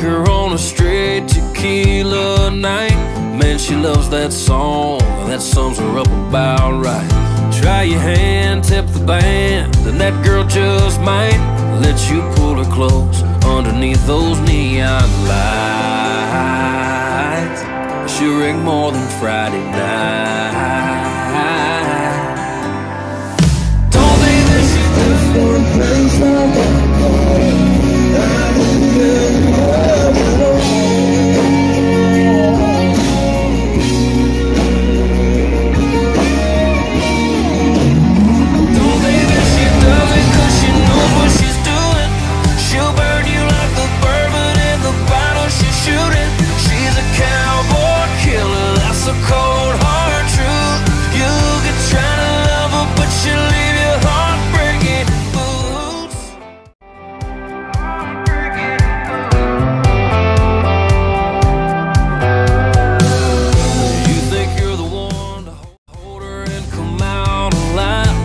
her on a straight tequila night. Man, she loves that song, and that sums her up about right. Try your hand, tip the band, and that girl just might let you pull her close underneath those neon lights. She'll ring more than Friday night.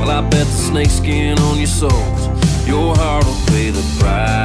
Well, I bet the snakeskin on your soles, your heart will pay the price.